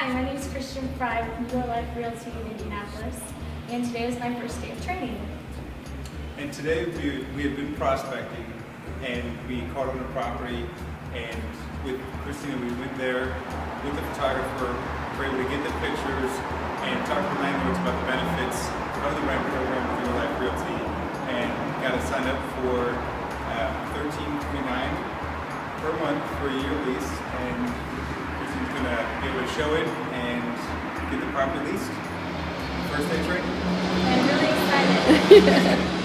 Hi, my name is Christian Fry with Your Life Realty in Indianapolis, and today was my first day of training. And today we, we had been prospecting and we caught on a property and with Christina we went there with the photographer, were able to get the pictures and talk to the landlords about the benefits of the rent program with Your Life Realty and got it signed up for uh, 13.29 per month for a year lease and show it and get the property leased. First day training. I'm really excited.